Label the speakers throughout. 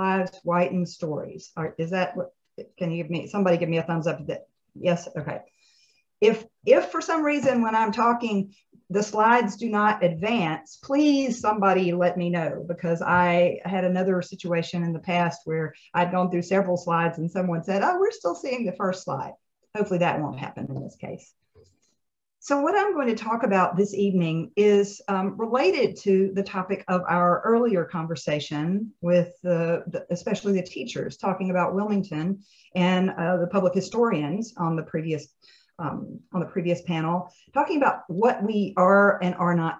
Speaker 1: lives, whiten stories. Are, is that what, can you give me, somebody give me a thumbs up that, yes, okay. If, if for some reason when I'm talking, the slides do not advance, please somebody let me know because I had another situation in the past where I'd gone through several slides and someone said, oh, we're still seeing the first slide. Hopefully that won't happen in this case. So what I'm going to talk about this evening is um, related to the topic of our earlier conversation with the, the especially the teachers talking about Wilmington and uh, the public historians on the previous um, on the previous panel, talking about what we are and are not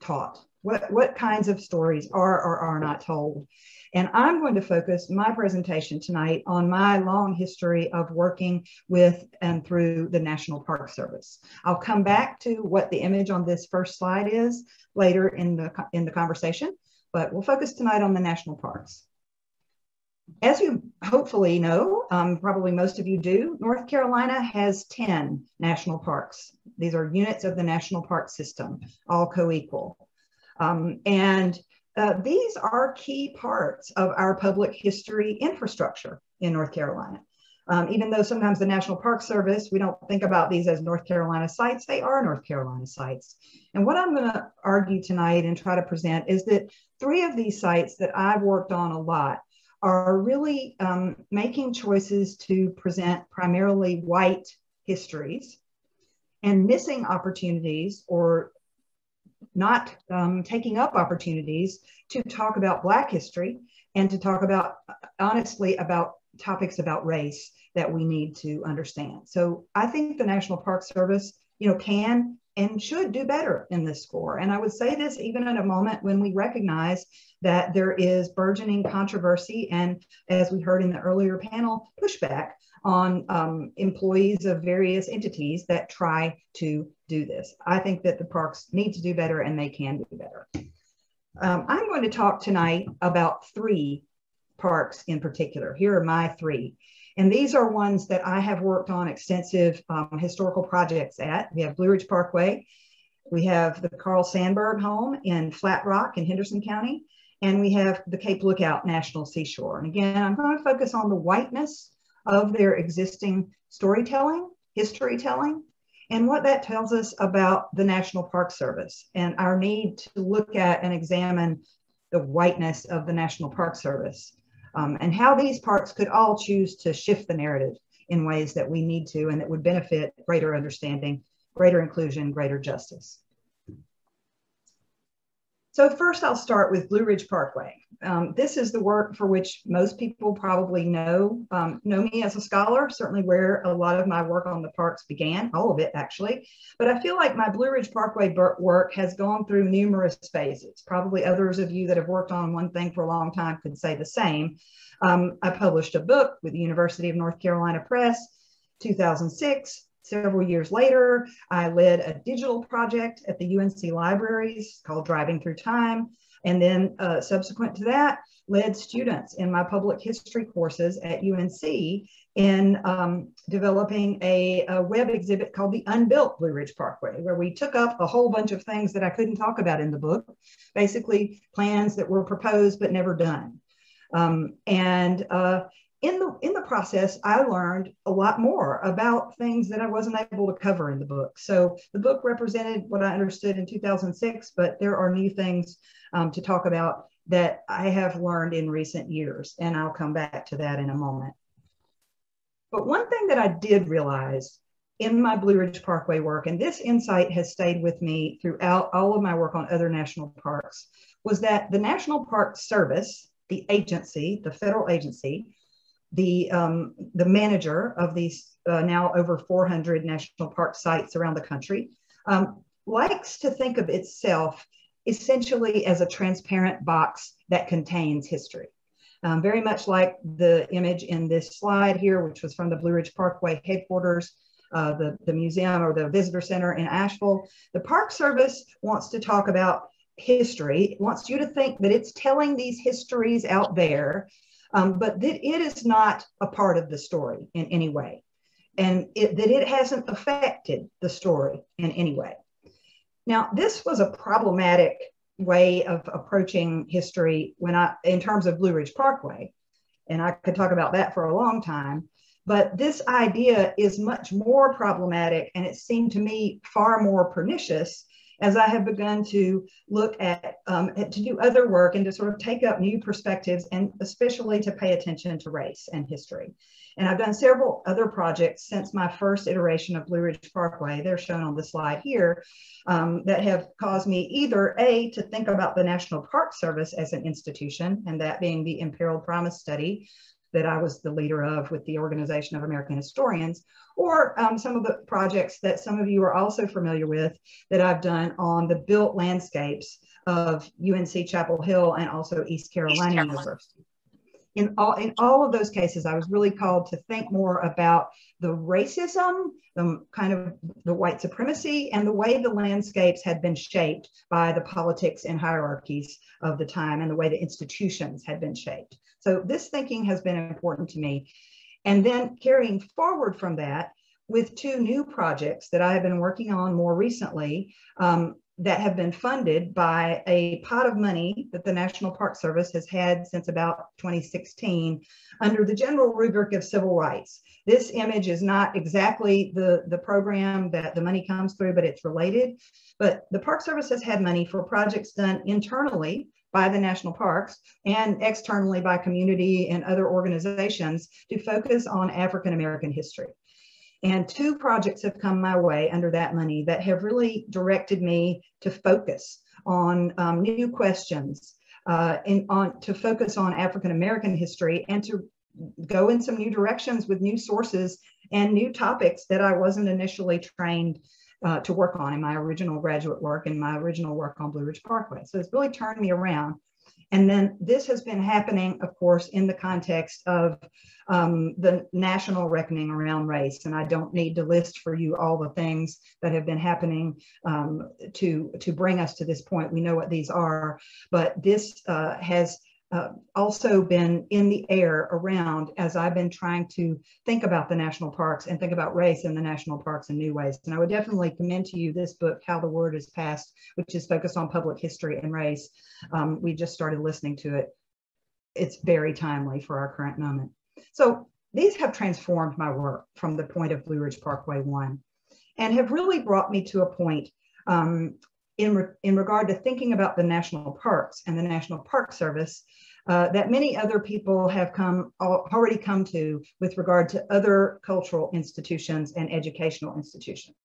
Speaker 1: taught, what, what kinds of stories are or are not told. And I'm going to focus my presentation tonight on my long history of working with and through the National Park Service. I'll come back to what the image on this first slide is later in the, in the conversation, but we'll focus tonight on the national parks. As you hopefully know, um, probably most of you do, North Carolina has 10 national parks. These are units of the national park system, all co-equal. Um, and uh, these are key parts of our public history infrastructure in North Carolina. Um, even though sometimes the National Park Service, we don't think about these as North Carolina sites, they are North Carolina sites. And what I'm going to argue tonight and try to present is that three of these sites that I've worked on a lot are really um, making choices to present primarily white histories and missing opportunities or not um, taking up opportunities to talk about Black history and to talk about, honestly, about topics about race that we need to understand. So I think the National Park Service, you know, can and should do better in this score. And I would say this even in a moment when we recognize that there is burgeoning controversy and, as we heard in the earlier panel, pushback on um, employees of various entities that try to do this. I think that the parks need to do better and they can do better. Um, I'm going to talk tonight about three parks in particular. Here are my three. And these are ones that I have worked on extensive um, historical projects at. We have Blue Ridge Parkway. We have the Carl Sandburg home in Flat Rock in Henderson County. And we have the Cape Lookout National Seashore. And again, I'm going to focus on the whiteness of their existing storytelling, history telling, and what that tells us about the National Park Service and our need to look at and examine the whiteness of the National Park Service um, and how these parts could all choose to shift the narrative in ways that we need to and that would benefit greater understanding, greater inclusion, greater justice. So first I'll start with Blue Ridge Parkway. Um, this is the work for which most people probably know, um, know me as a scholar, certainly where a lot of my work on the parks began, all of it actually. But I feel like my Blue Ridge Parkway work has gone through numerous phases. Probably others of you that have worked on one thing for a long time could say the same. Um, I published a book with the University of North Carolina Press, 2006, Several years later, I led a digital project at the UNC libraries called Driving Through Time. And then uh, subsequent to that, led students in my public history courses at UNC in um, developing a, a, web exhibit called the Unbuilt Blue Ridge Parkway, where we took up a whole bunch of things that I couldn't talk about in the book, basically plans that were proposed but never done. Um, and uh, in the in the process i learned a lot more about things that i wasn't able to cover in the book. So the book represented what i understood in 2006 but there are new things um, to talk about that i have learned in recent years and i'll come back to that in a moment. But one thing that i did realize in my blue ridge parkway work and this insight has stayed with me throughout all of my work on other national parks was that the national park service the agency the federal agency the, um, the manager of these uh, now over 400 national park sites around the country um, likes to think of itself essentially as a transparent box that contains history. Um, very much like the image in this slide here, which was from the Blue Ridge Parkway headquarters, uh, the, the museum or the visitor center in Asheville. The Park Service wants to talk about history, wants you to think that it's telling these histories out there um, but that it is not a part of the story in any way, and it, that it hasn't affected the story in any way. Now, this was a problematic way of approaching history when I, in terms of Blue Ridge Parkway. And I could talk about that for a long time. But this idea is much more problematic and it seemed to me far more pernicious as I have begun to look at, um, to do other work and to sort of take up new perspectives and especially to pay attention to race and history. And I've done several other projects since my first iteration of Blue Ridge Parkway, they're shown on the slide here, um, that have caused me either A, to think about the National Park Service as an institution, and that being the Imperiled Promise Study, that I was the leader of with the Organization of American Historians, or um, some of the projects that some of you are also familiar with that I've done on the built landscapes of UNC Chapel Hill and also East Carolina, East Carolina. University in all in all of those cases, I was really called to think more about the racism, the kind of the white supremacy, and the way the landscapes had been shaped by the politics and hierarchies of the time, and the way the institutions had been shaped. So this thinking has been important to me. And then carrying forward from that, with two new projects that I have been working on more recently. Um, that have been funded by a pot of money that the National Park Service has had since about 2016 under the general rubric of civil rights. This image is not exactly the, the program that the money comes through, but it's related. But the Park Service has had money for projects done internally by the national parks and externally by community and other organizations to focus on African American history. And two projects have come my way under that money that have really directed me to focus on um, new questions, uh, and on to focus on African American history and to go in some new directions with new sources and new topics that I wasn't initially trained uh, to work on in my original graduate work and my original work on Blue Ridge Parkway. So it's really turned me around and then this has been happening, of course, in the context of um, the national reckoning around race. And I don't need to list for you all the things that have been happening um, to, to bring us to this point. We know what these are, but this uh, has uh, also been in the air around as I've been trying to think about the national parks and think about race in the national parks in new ways. And I would definitely commend to you this book, How the Word is Passed, which is focused on public history and race. Um, we just started listening to it. It's very timely for our current moment. So these have transformed my work from the point of Blue Ridge Parkway 1 and have really brought me to a point um, in, re in regard to thinking about the national parks and the National Park Service uh, that many other people have come already come to with regard to other cultural institutions and educational institutions.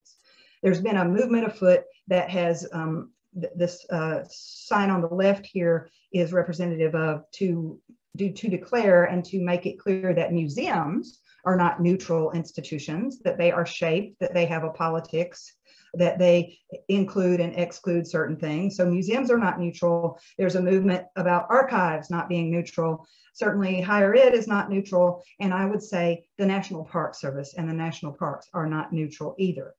Speaker 1: There's been a movement afoot that has um, th this uh, sign on the left here is representative of to do to declare and to make it clear that museums are not neutral institutions, that they are shaped, that they have a politics, that they include and exclude certain things. So museums are not neutral. There's a movement about archives not being neutral. Certainly higher ed is not neutral. And I would say the National Park Service and the national parks are not neutral either.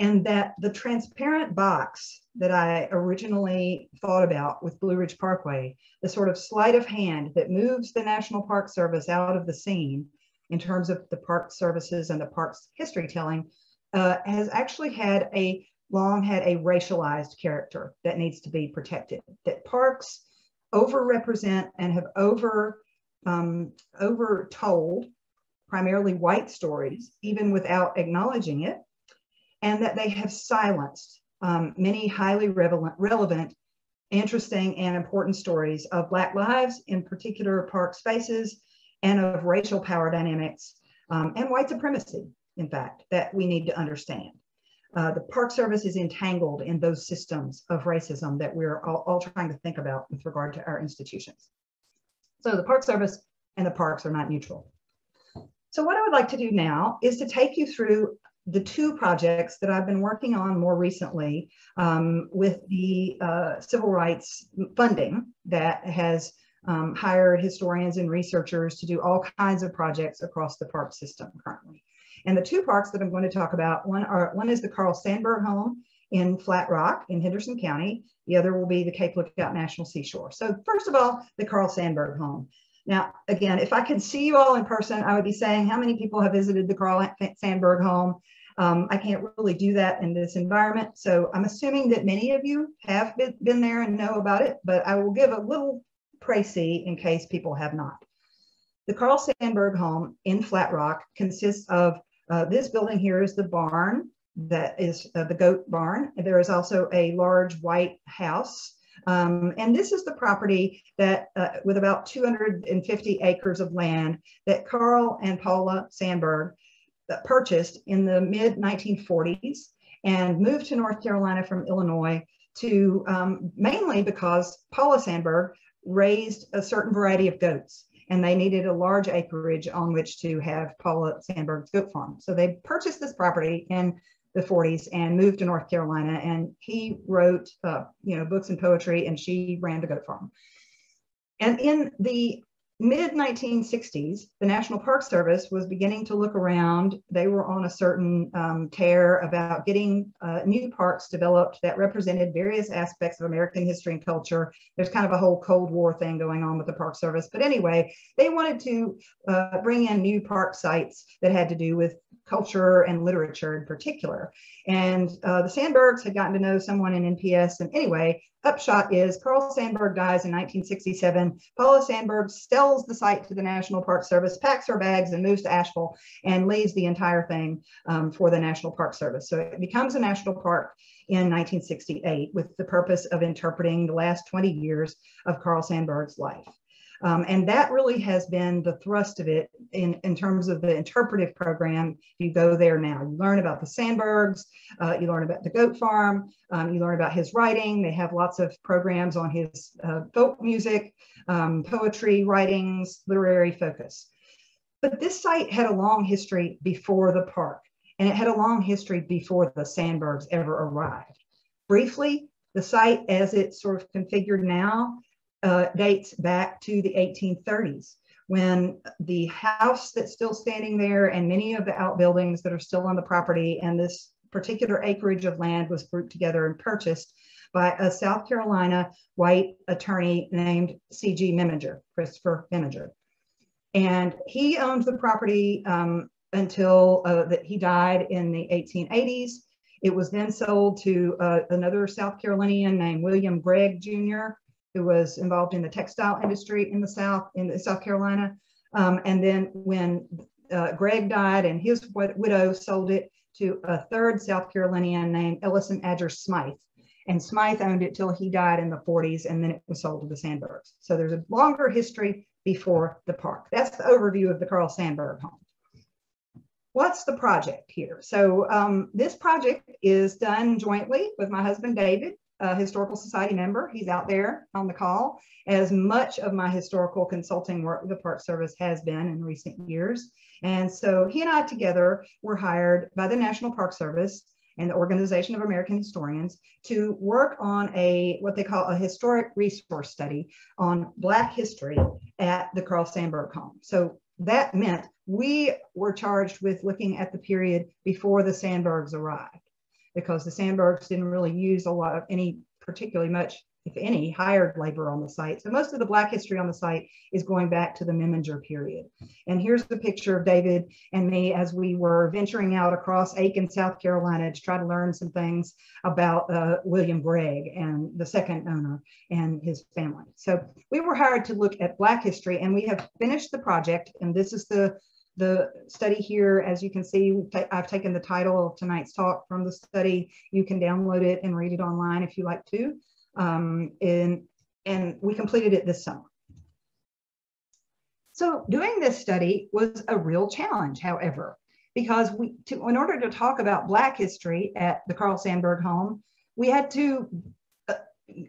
Speaker 1: And that the transparent box that I originally thought about with Blue Ridge Parkway, the sort of sleight of hand that moves the National Park Service out of the scene in terms of the park services and the park's history telling uh, has actually had a long had a racialized character that needs to be protected. That parks overrepresent and have over um, over told primarily white stories, even without acknowledging it, and that they have silenced um, many highly relevant, relevant, interesting, and important stories of Black lives, in particular park spaces, and of racial power dynamics um, and white supremacy in fact, that we need to understand. Uh, the Park Service is entangled in those systems of racism that we're all, all, trying to think about with regard to our institutions. So the Park Service and the parks are not neutral. So what I would like to do now is to take you through the two projects that I've been working on more recently um, with the uh, civil rights funding that has um, hired historians and researchers to do all kinds of projects across the park system currently. And the two parks that I'm going to talk about, one are one is the Carl Sandburg home in Flat Rock in Henderson County. The other will be the Cape Lookout National Seashore. So first of all, the Carl Sandburg home. Now, again, if I could see you all in person, I would be saying how many people have visited the Carl Sandburg home. Um, I can't really do that in this environment. So I'm assuming that many of you have been, been there and know about it, but I will give a little précis in case people have not. The Carl Sandburg home in Flat Rock consists of uh, this building here is the barn that is uh, the goat barn. There is also a large white house. Um, and this is the property that, uh, with about 250 acres of land, that Carl and Paula Sandburg purchased in the mid 1940s and moved to North Carolina from Illinois to um, mainly because Paula Sandburg raised a certain variety of goats and they needed a large acreage on which to have Paula Sandburg's goat farm. So they purchased this property in the 40s and moved to North Carolina and he wrote uh, you know books and poetry and she ran the goat farm. And in the mid 1960s, the National Park Service was beginning to look around. They were on a certain um, tear about getting uh, new parks developed that represented various aspects of American history and culture. There's kind of a whole Cold War thing going on with the Park Service. But anyway, they wanted to uh, bring in new park sites that had to do with culture and literature in particular. And uh, the Sandburgs had gotten to know someone in NPS. And anyway, upshot is Carl Sandburg dies in 1967. Paula Sandburg sells the site to the National Park Service, packs her bags and moves to Asheville and leaves the entire thing um, for the National Park Service. So it becomes a national park in 1968 with the purpose of interpreting the last 20 years of Carl Sandburg's life. Um, and that really has been the thrust of it in, in terms of the interpretive program. You go there now, you learn about the Sandburgs, uh, you learn about the goat farm, um, you learn about his writing. They have lots of programs on his uh, folk music, um, poetry, writings, literary focus. But this site had a long history before the park, and it had a long history before the Sandburgs ever arrived. Briefly, the site as it's sort of configured now uh, dates back to the 1830s when the house that's still standing there and many of the outbuildings that are still on the property and this particular acreage of land was grouped together and purchased by a South Carolina white attorney named C.G. Memminger, Christopher Memminger. And he owned the property um, until uh, that he died in the 1880s. It was then sold to uh, another South Carolinian named William Gregg Jr., who was involved in the textile industry in the South, in South Carolina. Um, and then when uh, Gregg died and his widow sold it to a third South Carolinian named Ellison Adger Smythe. And Smythe owned it till he died in the 40s, and then it was sold to the Sandburgs. So there's a longer history before the park. That's the overview of the Carl Sandburg home. What's the project here? So um, this project is done jointly with my husband, David, a historical society member. He's out there on the call, as much of my historical consulting work with the Park Service has been in recent years. And so he and I together were hired by the National Park Service and the Organization of American Historians to work on a what they call a historic resource study on Black history at the Carl Sandburg home. So that meant we were charged with looking at the period before the Sandburgs arrived because the Sandburgs didn't really use a lot of any particularly much, if any, hired labor on the site. So most of the Black history on the site is going back to the Memminger period. And here's the picture of David and me as we were venturing out across Aiken, South Carolina to try to learn some things about uh, William Gregg and the second owner and his family. So we were hired to look at Black history and we have finished the project. And this is the the study here, as you can see, I've taken the title of tonight's talk from the study. You can download it and read it online if you like to. Um, and, and we completed it this summer. So doing this study was a real challenge, however, because we, to, in order to talk about Black history at the Carl Sandburg home, we had to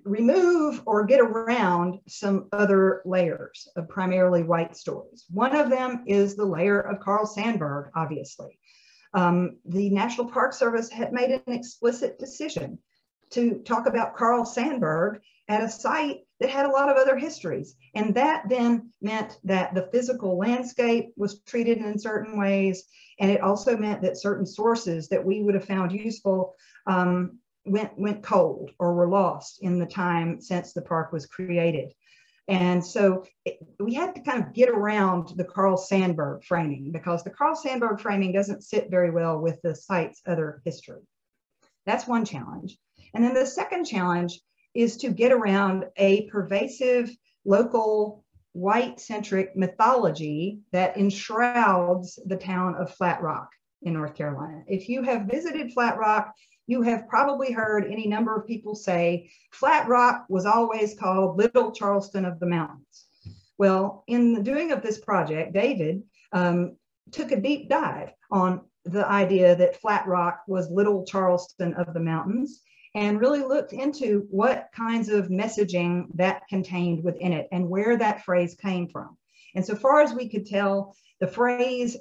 Speaker 1: remove or get around some other layers of primarily white stories. One of them is the layer of Carl Sandburg, obviously. Um, the National Park Service had made an explicit decision to talk about Carl Sandburg at a site that had a lot of other histories. And that then meant that the physical landscape was treated in certain ways. And it also meant that certain sources that we would have found useful um, went, went cold or were lost in the time since the park was created. And so it, we had to kind of get around the Carl Sandburg framing because the Carl Sandburg framing doesn't sit very well with the site's other history. That's one challenge. And then the second challenge is to get around a pervasive local white centric mythology that enshrouds the town of Flat Rock in North Carolina. If you have visited Flat Rock, you have probably heard any number of people say Flat Rock was always called Little Charleston of the Mountains. Well, in the doing of this project, David um, took a deep dive on the idea that Flat Rock was Little Charleston of the Mountains and really looked into what kinds of messaging that contained within it and where that phrase came from. And so far as we could tell, the phrase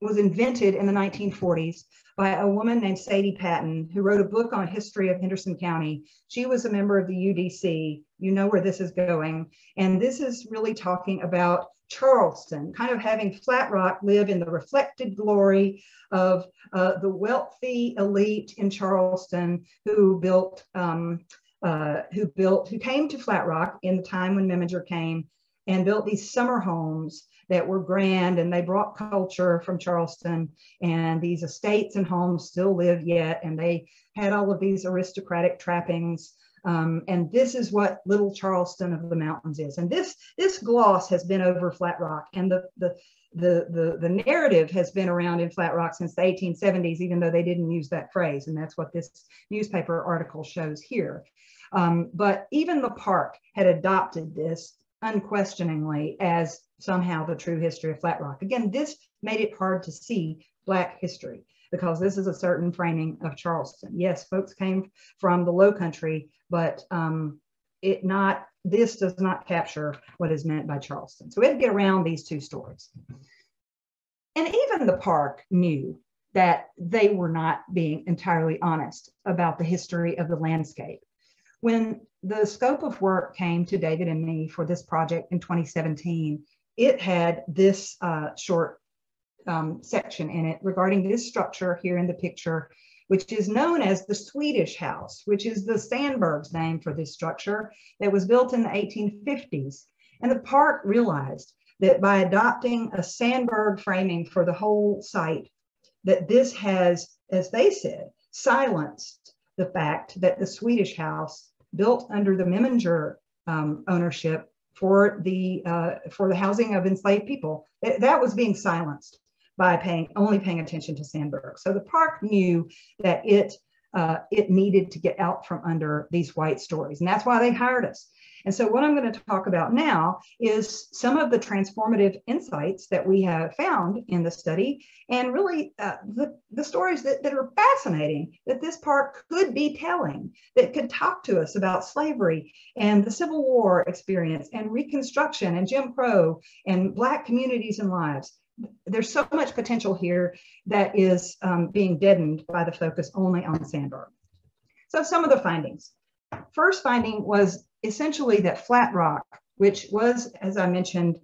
Speaker 1: was invented in the 1940s by a woman named Sadie Patton, who wrote a book on history of Henderson County. She was a member of the UDC. You know where this is going. And this is really talking about Charleston, kind of having Flat Rock live in the reflected glory of uh, the wealthy elite in Charleston who built, um, uh, who built, who came to Flat Rock in the time when Memminger came and built these summer homes that were grand and they brought culture from Charleston and these estates and homes still live yet and they had all of these aristocratic trappings um, and this is what Little Charleston of the Mountains is. And this, this gloss has been over Flat Rock. And the, the, the, the, the narrative has been around in Flat Rock since the 1870s, even though they didn't use that phrase. And that's what this newspaper article shows here. Um, but even the park had adopted this unquestioningly as somehow the true history of Flat Rock. Again, this made it hard to see Black history because this is a certain framing of Charleston. Yes, folks came from the low country, but um, it not, this does not capture what is meant by Charleston. So we had to get around these two stories. And even the park knew that they were not being entirely honest about the history of the landscape. When the scope of work came to David and me for this project in 2017, it had this uh, short um, section in it regarding this structure here in the picture, which is known as the Swedish House, which is the Sandburg's name for this structure that was built in the 1850s. And the park realized that by adopting a Sandburg framing for the whole site, that this has, as they said, silenced the fact that the Swedish house built under the Memminger um, ownership for the uh, for the housing of enslaved people that, that was being silenced by paying only paying attention to Sandburg. So the park knew that it uh, it needed to get out from under these white stories, and that's why they hired us. And so what I'm going to talk about now is some of the transformative insights that we have found in the study and really uh, the, the stories that, that are fascinating that this park could be telling, that could talk to us about slavery and the Civil War experience and Reconstruction and Jim Crow and Black communities and lives there's so much potential here that is um, being deadened by the focus only on Sandburg. So some of the findings. First finding was essentially that flat rock, which was, as I mentioned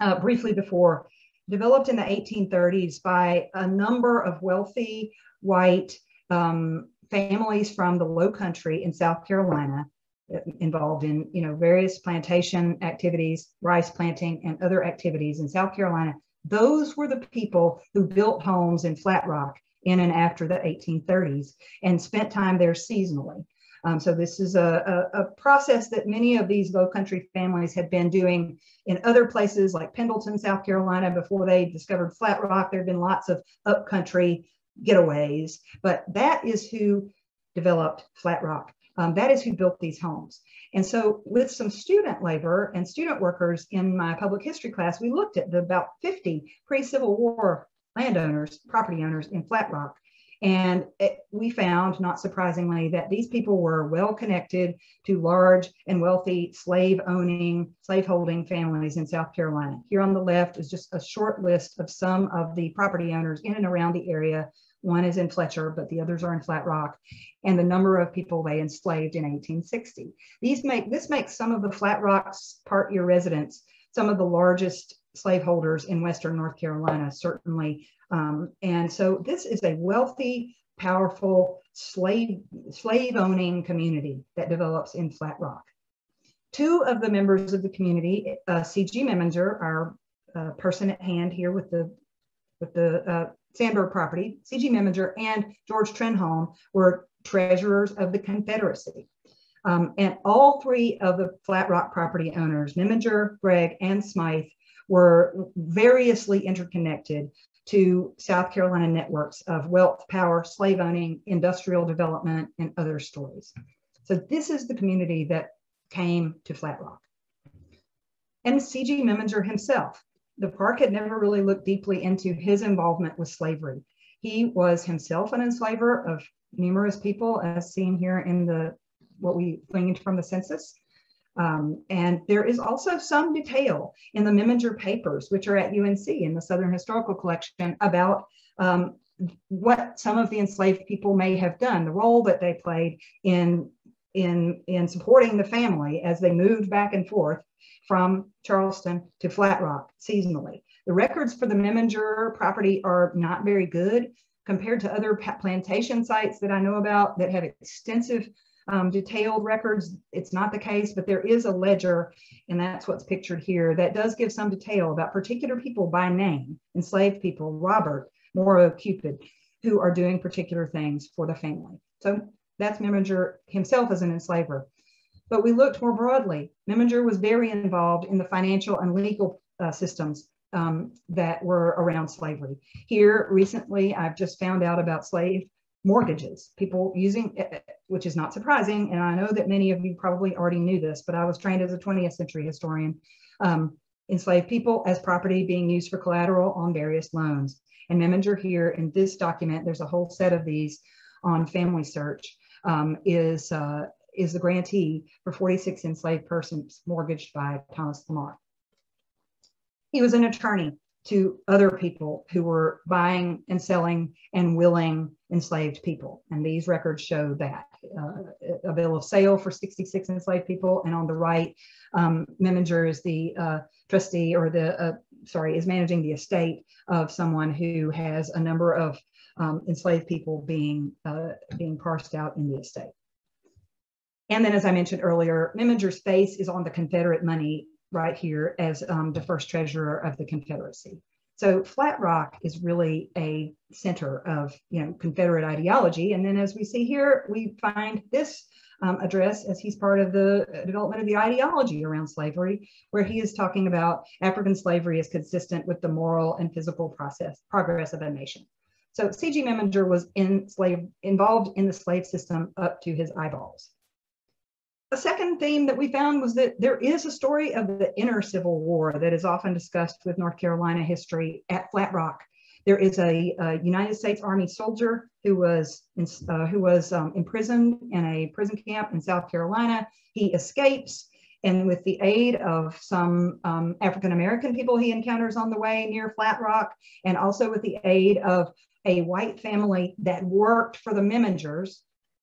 Speaker 1: uh, briefly before, developed in the 1830s by a number of wealthy white um, families from the low country in South Carolina uh, involved in you know various plantation activities rice planting and other activities in south carolina those were the people who built homes in Flat Rock in and after the 1830s and spent time there seasonally. Um, so this is a, a, a, process that many of these low country families had been doing in other places like Pendleton, South Carolina, before they discovered Flat Rock. There have been lots of upcountry getaways, but that is who developed Flat Rock. Um, that is who built these homes. And so with some student labor and student workers in my public history class, we looked at the about 50 pre-Civil War landowners, property owners in Flat Rock. And it, we found, not surprisingly, that these people were well connected to large and wealthy slave owning, slave holding families in South Carolina. Here on the left is just a short list of some of the property owners in and around the area one is in Fletcher, but the others are in Flat Rock, and the number of people they enslaved in 1860. These make this makes some of the Flat Rock's part year residents some of the largest slaveholders in Western North Carolina, certainly. Um, and so this is a wealthy, powerful slave slave owning community that develops in Flat Rock. Two of the members of the community, uh, C.G. Memminger, our uh, person at hand here with the with the uh, Sandburg property, C.G. Memminger and George Trenholm were treasurers of the Confederacy. Um, and all three of the Flat Rock property owners, Memminger, Gregg, and Smythe, were variously interconnected to South Carolina networks of wealth, power, slave owning, industrial development, and other stories. So this is the community that came to Flat Rock. And C.G. Memminger himself, the park had never really looked deeply into his involvement with slavery. He was himself an enslaver of numerous people, as seen here in the what we gleaned from the census. Um, and there is also some detail in the Memminger papers, which are at UNC in the Southern Historical Collection, about um, what some of the enslaved people may have done, the role that they played in, in, in supporting the family as they moved back and forth from Charleston to Flat Rock seasonally. The records for the Memminger property are not very good compared to other plantation sites that I know about that have extensive um, detailed records, it's not the case, but there is a ledger, and that's what's pictured here, that does give some detail about particular people by name, enslaved people, Robert, Morrow, Cupid, who are doing particular things for the family. So that's Memminger himself as an enslaver. But we looked more broadly. Memminger was very involved in the financial and legal uh, systems um, that were around slavery. Here recently, I've just found out about slave mortgages, people using, eh, eh, which is not surprising. And I know that many of you probably already knew this, but I was trained as a 20th century historian. Um, enslaved people as property being used for collateral on various loans. And Memminger here in this document, there's a whole set of these on family search, um, is, uh, is the grantee for 46 enslaved persons mortgaged by Thomas Lamar. He was an attorney to other people who were buying and selling and willing enslaved people. And these records show that uh, a bill of sale for 66 enslaved people. And on the right, um, Memminger is the uh, trustee or the, uh, sorry, is managing the estate of someone who has a number of um, enslaved people being, uh, being parsed out in the estate. And then, as I mentioned earlier, Memminger's face is on the Confederate money right here as um, the first treasurer of the Confederacy. So Flat Rock is really a center of you know Confederate ideology. And then as we see here, we find this um, address as he's part of the development of the ideology around slavery, where he is talking about African slavery is consistent with the moral and physical process progress of a nation. So C.G. Memminger was in slave, involved in the slave system up to his eyeballs. A second theme that we found was that there is a story of the inner Civil War that is often discussed with North Carolina history at Flat Rock. There is a, a United States Army soldier who was in, uh, who was um, imprisoned in a prison camp in South Carolina. He escapes, and with the aid of some um, African American people he encounters on the way near Flat Rock, and also with the aid of a white family that worked for the Memmingers,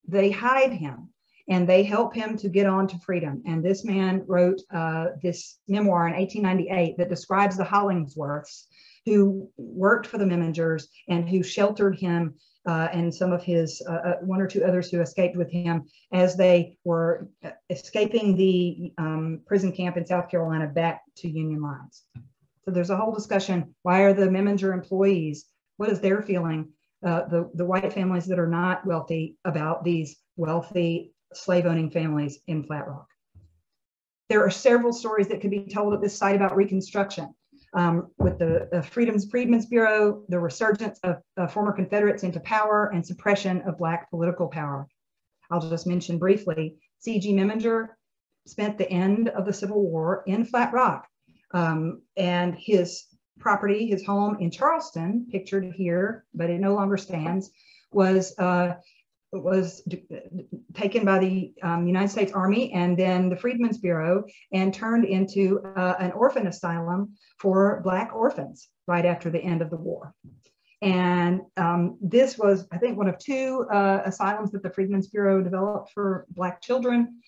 Speaker 1: they hide him and they help him to get on to freedom. And this man wrote uh, this memoir in 1898 that describes the Hollingsworths who worked for the Memingers and who sheltered him uh, and some of his uh, uh one or two others who escaped with him as they were escaping the um, prison camp in South Carolina back to Union lines. So there's a whole discussion. Why are the Memminger employees? What is their feeling? Uh, the, the white families that are not wealthy about these wealthy slave owning families in Flat Rock. There are several stories that could be told at this site about Reconstruction. Um, with the, the Freedom's Freedmen's Bureau, the resurgence of, of former Confederates into power and suppression of Black political power. I'll just mention briefly, C.G. Memminger spent the end of the Civil War in Flat Rock. Um, and his property, his home in Charleston, pictured here, but it no longer stands, was uh, was taken by the um, United States Army and then the Freedmen's Bureau and turned into uh, an orphan asylum for Black orphans right after the end of the war. And um, this was, I think, one of two uh, asylums that the Freedmen's Bureau developed for Black children.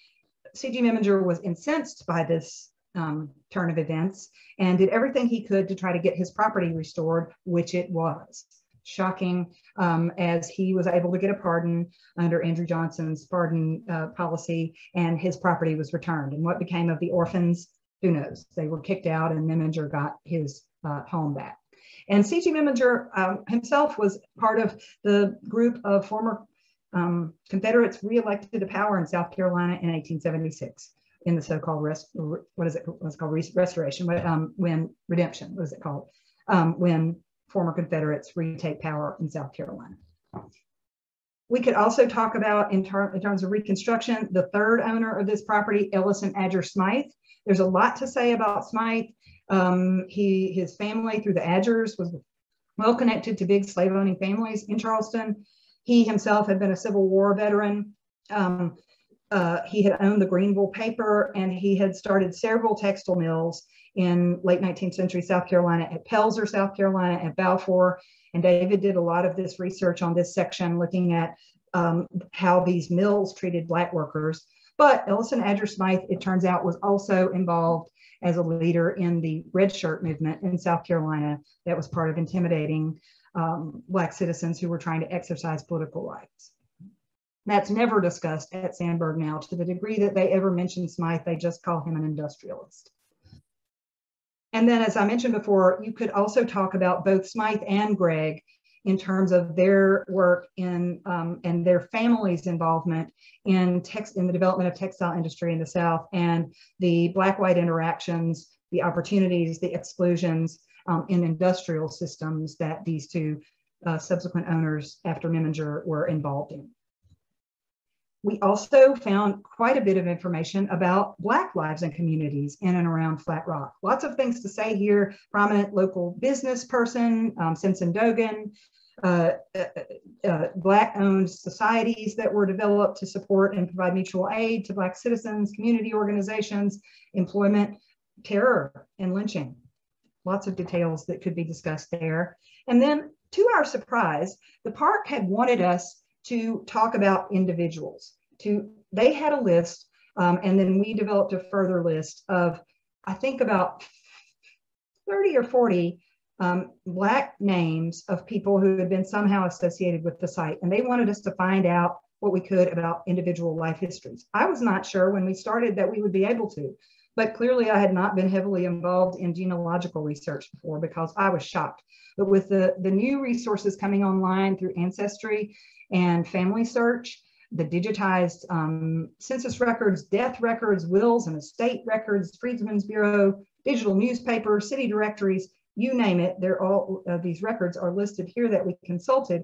Speaker 1: C.G. Memminger was incensed by this um, turn of events and did everything he could to try to get his property restored, which it was. shocking um, as he was able to get a pardon under Andrew Johnson's pardon uh, policy and his property was returned. And what became of the orphans, who knows? They were kicked out and Memminger got his uh, home back. And C.G. Memminger um, himself was part of the group of former um, Confederates reelected to power in South Carolina in 1876 in the so-called rest, what is it what's called restoration, um, when redemption, what is it called? Um, when former Confederates retake power in South Carolina. We could also talk about in, ter in terms of reconstruction, the third owner of this property, Ellison Adger Smythe. There's a lot to say about Smythe. Um, he, his family through the Adgers was well connected to big slave owning families in Charleston. He himself had been a Civil War veteran. Um, uh, he had owned the Greenville paper and he had started several textile mills in late 19th century South Carolina at Pelzer, South Carolina, at Balfour. And David did a lot of this research on this section, looking at um, how these mills treated Black workers. But Ellison Adger Smythe, it turns out, was also involved as a leader in the Red Shirt movement in South Carolina that was part of intimidating um, Black citizens who were trying to exercise political rights. That's never discussed at Sandburg now. To the degree that they ever mention Smythe, they just call him an industrialist. And then, as I mentioned before, you could also talk about both Smythe and Gregg in terms of their work in um, and their family's involvement in text in the development of textile industry in the South and the black-white interactions, the opportunities, the exclusions um, in industrial systems that these two uh, subsequent owners after Memminger were involved in. We also found quite a bit of information about Black lives and communities in and around Flat Rock. Lots of things to say here. Prominent local business person, um, Simpson Dogan, uh, uh, uh, Black owned societies that were developed to support and provide mutual aid to Black citizens, community organizations, employment, terror, and lynching. Lots of details that could be discussed there. And then, to our surprise, the park had wanted us to talk about individuals. To they had a list, um, and then we developed a further list of, I think about 30 or 40 um, black names of people who had been somehow associated with the site, and they wanted us to find out what we could about individual life histories. I was not sure when we started that we would be able to, but clearly I had not been heavily involved in genealogical research before because I was shocked. But with the, the new resources coming online through Ancestry and Family Search, the digitized um, census records, death records, wills and estate records, Freedmen's Bureau, digital newspaper, city directories, you name it, they're all uh, these records are listed here that we consulted.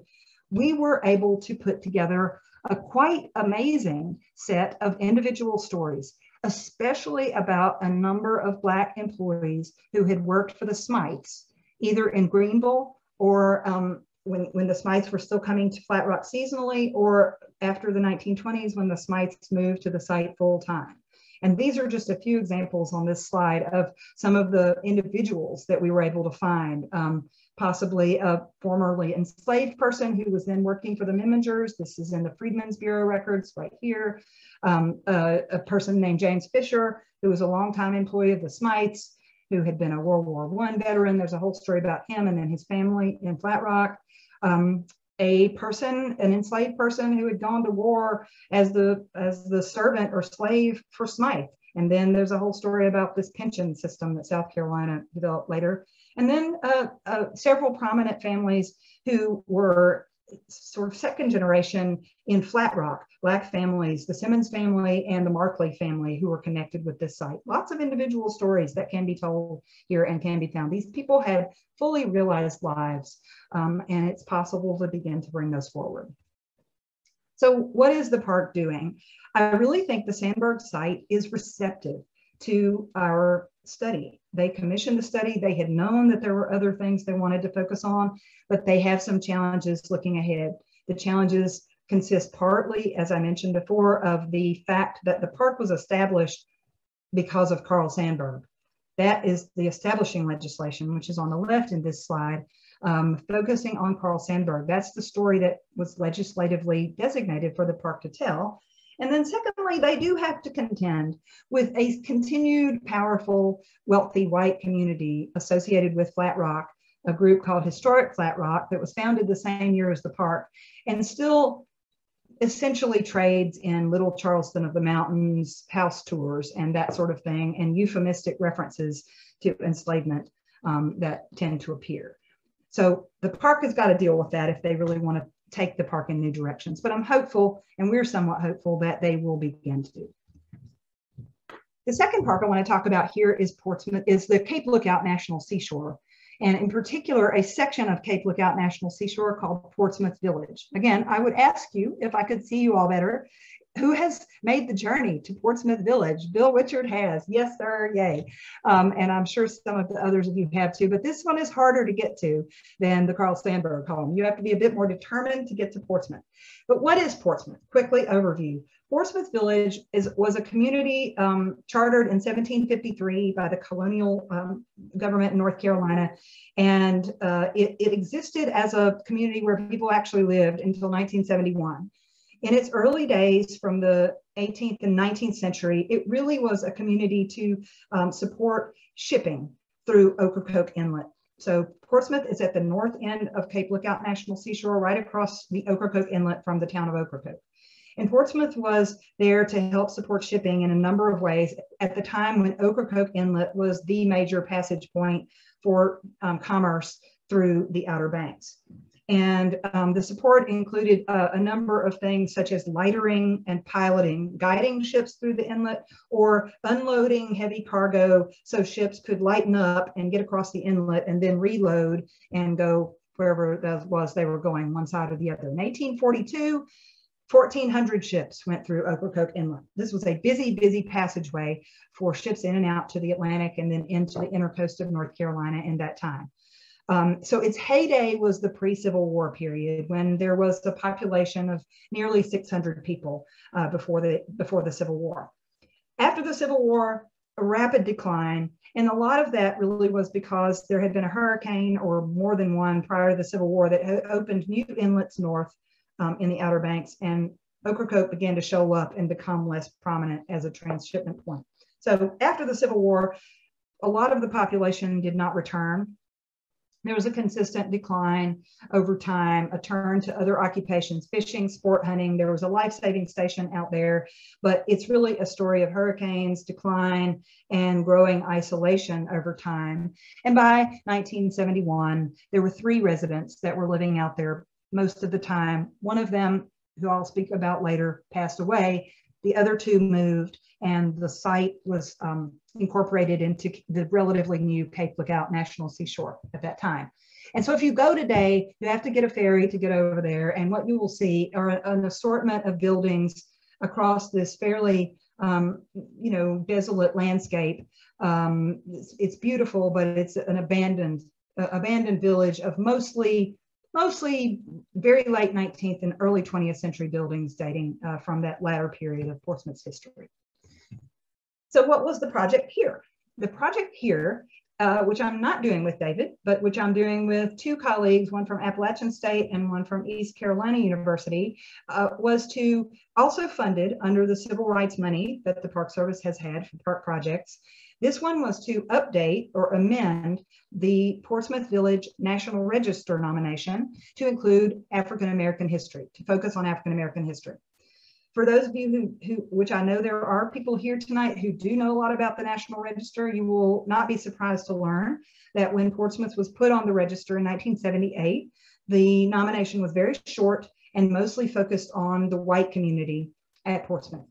Speaker 1: We were able to put together a quite amazing set of individual stories, especially about a number of Black employees who had worked for the Smythes, either in Greenville or um, when, when the Smythes were still coming to Flat Rock seasonally or after the 1920s when the Smythes moved to the site full time. And these are just a few examples on this slide of some of the individuals that we were able to find. Um, possibly a formerly enslaved person who was then working for the Memmingers. This is in the Freedmen's Bureau records right here. Um, a, a, person named James Fisher, who was a longtime employee of the Smythes, who had been a World War I veteran. There's a whole story about him and then his family in Flat Rock. Um, a person, an enslaved person who had gone to war as the as the servant or slave for Smythe. And then there's a whole story about this pension system that South Carolina developed later. And then uh, uh, several prominent families who were sort of second generation in Flat Rock, Black families, the Simmons family and the Markley family who were connected with this site. Lots of individual stories that can be told here and can be found. These people had fully realized lives um, and it's possible to begin to bring those forward. So what is the park doing? I really think the Sandburg site is receptive to our study. They commissioned the study. They had known that there were other things they wanted to focus on, but they have some challenges looking ahead. The challenges consist partly, as I mentioned before, of the fact that the park was established because of Carl Sandburg. That is the establishing legislation, which is on the left in this slide, um, focusing on Carl Sandburg. That's the story that was legislatively designated for the park to tell. And then secondly, they do have to contend with a continued powerful, wealthy white community associated with Flat Rock a group called Historic Flat Rock that was founded the same year as the park and still essentially trades in Little Charleston of the Mountains house tours and that sort of thing, and euphemistic references to enslavement um, that tend to appear. So the park has got to deal with that if they really want to take the park in new directions. But I'm hopeful, and we're somewhat hopeful, that they will begin to. The second park I want to talk about here is Portsmouth, is the Cape Lookout National Seashore and in particular, a section of Cape Lookout National Seashore called Portsmouth Village. Again, I would ask you if I could see you all better. Who has made the journey to Portsmouth Village? Bill Richard has. Yes, sir. Yay. Um, and I'm sure some of the others of you have too, but this one is harder to get to than the Carl Sandburg home. You have to be a bit more determined to get to Portsmouth. But what is Portsmouth? Quickly overview. Portsmouth Village is, was a community um, chartered in 1753 by the colonial um, government in North Carolina. And uh, it, it existed as a community where people actually lived until 1971. In its early days from the 18th and 19th century, it really was a community to um, support shipping through Ocracoke Inlet. So Portsmouth is at the north end of Cape Lookout National Seashore, right across the Ocracoke Inlet from the town of Ocracoke. And Portsmouth was there to help support shipping in a number of ways at the time when Ocracoke Inlet was the major passage point for um, commerce through the Outer Banks. And um, the support included uh, a number of things such as lightering and piloting, guiding ships through the inlet, or unloading heavy cargo so ships could lighten up and get across the inlet and then reload and go wherever that was they were going, one side or the other. In 1842, 1,400 ships went through Ocracoke Inlet. This was a busy, busy passageway for ships in and out to the Atlantic and then into the intercoast of North Carolina in that time. Um, so its heyday was the pre-Civil War period when there was a population of nearly 600 people uh, before, the, before the Civil War. After the Civil War, a rapid decline, and a lot of that really was because there had been a hurricane or more than one prior to the Civil War that had opened new inlets north um, in the Outer Banks, and Ocracoke began to show up and become less prominent as a transshipment point. So after the Civil War, a lot of the population did not return. There was a consistent decline over time, a turn to other occupations, fishing, sport hunting. There was a life-saving station out there, but it's really a story of hurricanes, decline, and growing isolation over time. And by 1971, there were three residents that were living out there most of the time. One of them, who I'll speak about later, passed away. The other two moved, and the site was um, incorporated into the relatively new Cape Lookout National Seashore at that time. And so if you go today, you have to get a ferry to get over there. And what you will see are an assortment of buildings across this fairly, um, you know, desolate landscape. Um, it's, it's, beautiful, but it's an abandoned, uh, abandoned village of mostly mostly very late 19th and early 20th century buildings dating uh, from that latter period of Portsmouth's history. So what was the project here? The project here, uh, which I'm not doing with David, but which I'm doing with two colleagues, one from Appalachian State and one from East Carolina University, uh, was to also funded under the civil rights money that the Park Service has had for park projects this one was to update or amend the Portsmouth Village National Register nomination to include African American history, to focus on African American history. For those of you who, who, which I know there are people here tonight who do know a lot about the National Register, you will not be surprised to learn that when Portsmouth was put on the register in 1978, the nomination was very short and mostly focused on the white community at Portsmouth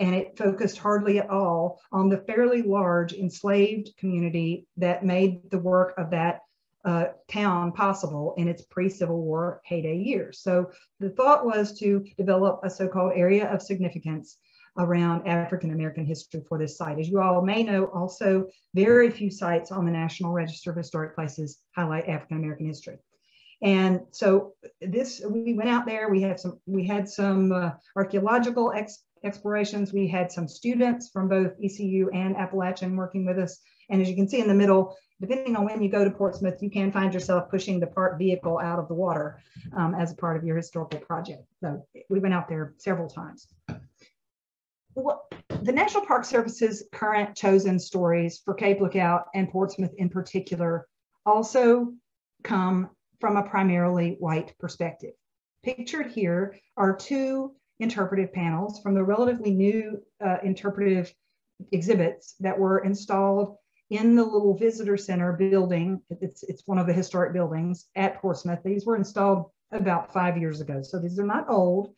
Speaker 1: and it focused hardly at all on the fairly large enslaved community that made the work of that uh, town possible in its pre-Civil War heyday years. So the thought was to develop a so-called area of significance around African American history for this site. As you all may know, also very few sites on the National Register of Historic Places highlight African American history. And so this, we went out there, we had some, we had some uh, archeological ex explorations. We had some students from both ECU and Appalachian working with us. And as you can see in the middle, depending on when you go to Portsmouth, you can find yourself pushing the park vehicle out of the water um, as a part of your historical project. So we went out there several times. The National Park Service's current chosen stories for Cape Lookout and Portsmouth in particular also come from a primarily white perspective. Pictured here are two interpretive panels from the relatively new uh, interpretive exhibits that were installed in the little visitor center building. It's, it's one of the historic buildings at Portsmouth. These were installed about five years ago. So these are not old.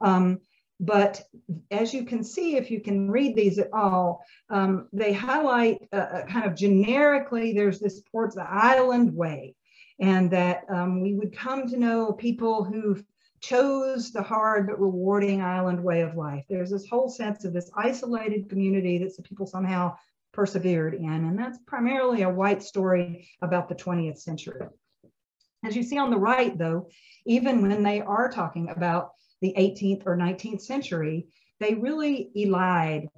Speaker 1: Um, but as you can see, if you can read these at all, um, they highlight uh, uh kind of generically, there's this Ports Island way, and that um, we would come to know people who chose the hard but rewarding island way of life. There's this whole sense of this isolated community that people somehow persevered in, and that's primarily a white story about the 20th century. As you see on the right, though, even when they are talking about the 18th or 19th century, they really elide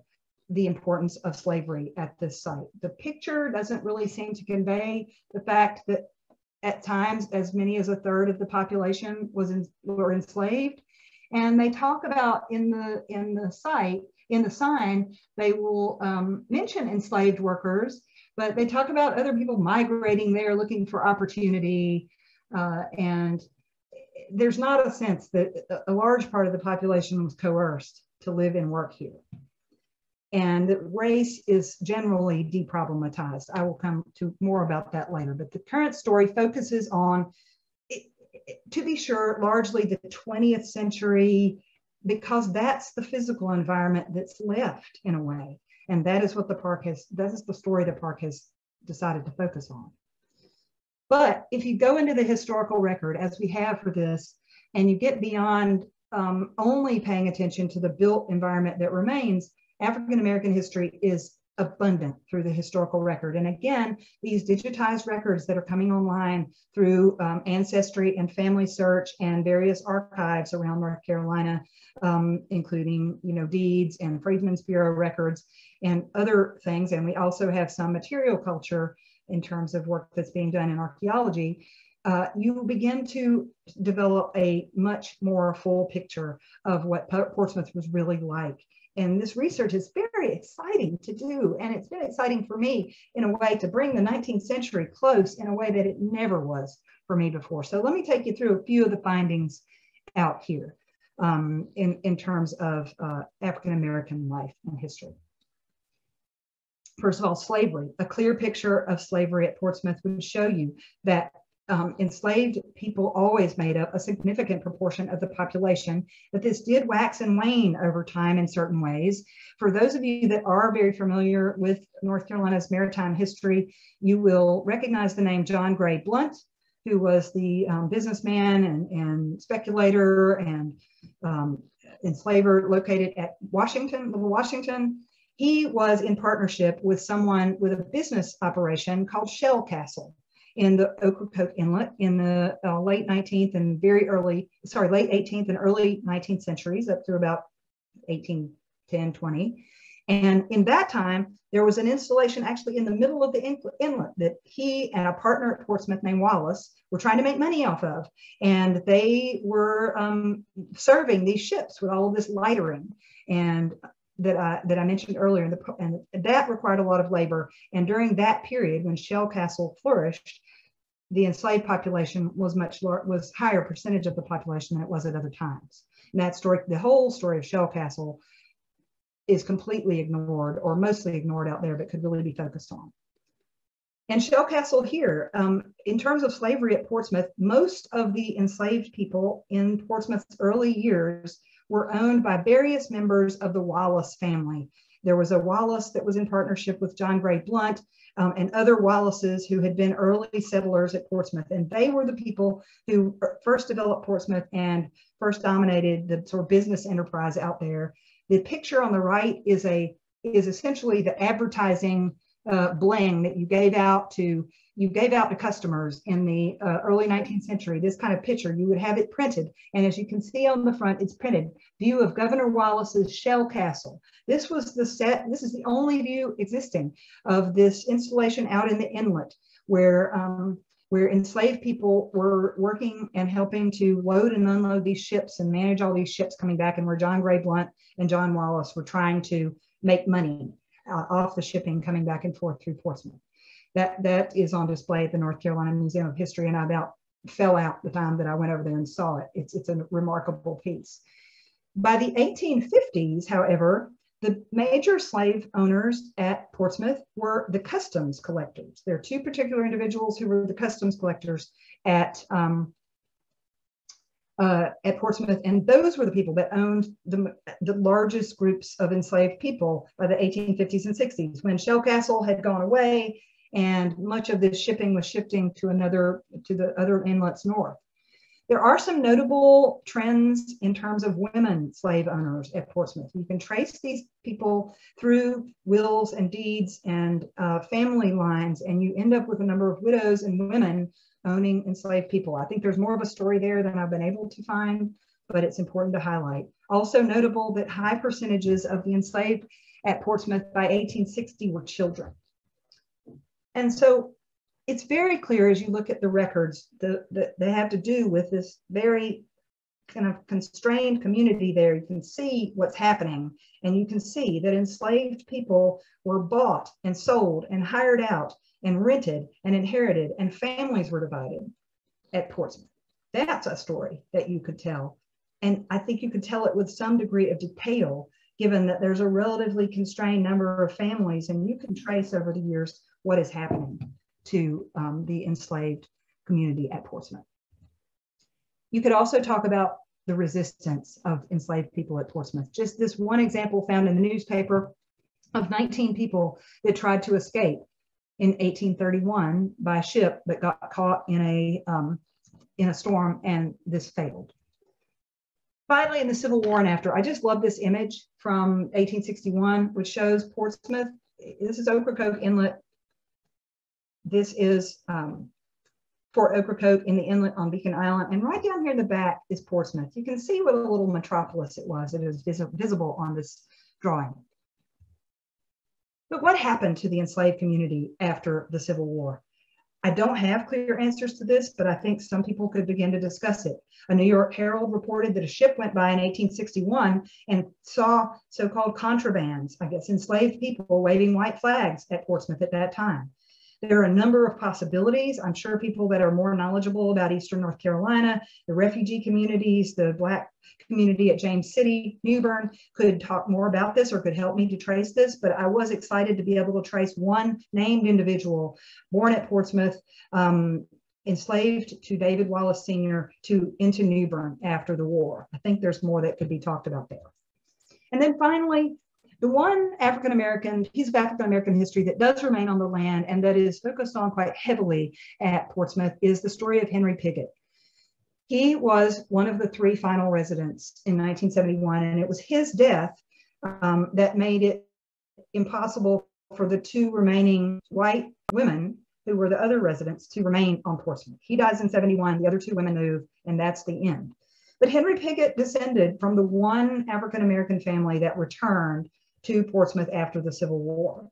Speaker 1: the importance of slavery at this site. The picture doesn't really seem to convey the fact that at times as many as a third of the population was in, were enslaved. And they talk about in the in the site in the sign they will um, mention enslaved workers, but they talk about other people migrating there looking for opportunity, uh, and there's not a sense that a large part of the population was coerced to live and work here. And race is generally deproblematized. I will come to more about that later, but the current story focuses on, to be sure, largely the 20th century, because that's the physical environment that's left in a way. And that is what the park has, that is the story the park has decided to focus on. But if you go into the historical record, as we have for this, and you get beyond um, only paying attention to the built environment that remains, African American history is abundant through the historical record. And again, these digitized records that are coming online through um, Ancestry and Family Search and various archives around North Carolina, um, including, you know, deeds and Freedmen's Bureau records and other things. And we also have some material culture in terms of work that's being done in archaeology, uh, you begin to develop a much more full picture of what Portsmouth was really like. And this research is very exciting to do. And it's been exciting for me in a way to bring the 19th century close in a way that it never was for me before. So let me take you through a few of the findings out here um, in, in terms of uh, African American life and history first of all, slavery. A clear picture of slavery at Portsmouth would show you that um, enslaved people always made up a significant proportion of the population, but this did wax and wane over time in certain ways. For those of you that are very familiar with North Carolina's maritime history, you will recognize the name John Gray Blount, who was the um, businessman and, and, speculator and um, enslaver located at Washington, Little Washington, he was in partnership with someone with a business operation called Shell Castle in the Ocracoke Inlet in the uh, late 19th and very early, sorry, late 18th and early 19th centuries up through about 1810, 20. And in that time, there was an installation actually in the middle of the inlet that he and a partner at Portsmouth named Wallace were trying to make money off of. And they were um, serving these ships with all of this lightering. And that I, that I mentioned earlier, and, the, and that required a lot of labor. And during that period, when Shell Castle flourished, the enslaved population was much was higher percentage of the population than it was at other times. And that story, the whole story of Shell Castle, is completely ignored or mostly ignored out there, but could really be focused on. And Shell Castle here, um, in terms of slavery at Portsmouth, most of the enslaved people in Portsmouth's early years were owned by various members of the Wallace family. There was a Wallace that was in partnership with John Gray Blount um, and other Wallaces who had been early settlers at Portsmouth. And they were the people who first developed Portsmouth and first dominated the sort of business enterprise out there. The picture on the right is a is essentially the advertising uh, bling that you gave out to you gave out to customers in the uh, early 19th century, this kind of picture, you would have it printed. And as you can see on the front, it's printed, view of Governor Wallace's Shell Castle. This was the set, this is the only view existing of this installation out in the inlet where, um, where enslaved people were working and helping to load and unload these ships and manage all these ships coming back and where John Gray Blount and John Wallace were trying to make money uh, off the shipping coming back and forth through Portsmouth. That, that is on display at the North Carolina Museum of History, and I about fell out the time that I went over there and saw it. It's, it's a remarkable piece. By the 1850s, however, the major slave owners at Portsmouth were the customs collectors. There are two particular individuals who were the customs collectors at um, uh, at Portsmouth, and those were the people that owned the, the largest groups of enslaved people by the 1850s and 60s. When Shell Castle had gone away, and much of this shipping was shifting to another to the other inlets north. There are some notable trends in terms of women slave owners at Portsmouth. You can trace these people through wills and deeds and uh, family lines, and you end up with a number of widows and women owning enslaved people. I think there's more of a story there than I've been able to find, but it's important to highlight. Also notable that high percentages of the enslaved at Portsmouth by 1860 were children. And so it's very clear as you look at the records that they have to do with this very kind of constrained community there. You can see what's happening, and you can see that enslaved people were bought and sold and hired out and rented and inherited, and families were divided at Portsmouth. That's a story that you could tell. And I think you could tell it with some degree of detail, given that there's a relatively constrained number of families, and you can trace over the years what is happening to um, the enslaved community at Portsmouth. You could also talk about the resistance of enslaved people at Portsmouth. Just this one example found in the newspaper of 19 people that tried to escape in 1831 by ship but got caught in a um, in a storm and this failed. Finally, in the Civil War and after, I just love this image from 1861, which shows Portsmouth. This is Ocracoke Inlet this is um, Fort Ocracoke in the inlet on Beacon Island. And right down here in the back is Portsmouth. You can see what a little metropolis it was. It is vis visible on this drawing. But what happened to the enslaved community after the Civil War? I don't have clear answers to this, but I think some people could begin to discuss it. A New York Herald reported that a ship went by in 1861 and saw so-called contrabands, I guess enslaved people waving white flags at Portsmouth at that time. There are a number of possibilities. I'm sure people that are more knowledgeable about Eastern North Carolina, the refugee communities, the Black community at James City, New Bern, could talk more about this or could help me to trace this. But I was excited to be able to trace one named individual born at Portsmouth, um, enslaved to David Wallace Sr. to into New Bern after the war. I think there's more that could be talked about there. And then finally, the one African American piece of African American history that does remain on the land and that is focused on quite heavily at Portsmouth is the story of Henry Piggott. He was one of the three final residents in 1971, and it was his death um, that made it impossible for the two remaining white women who were the other residents to remain on Portsmouth. He dies in 71, the other two women move, and that's the end. But Henry Piggott descended from the one African American family that returned to Portsmouth after the Civil War.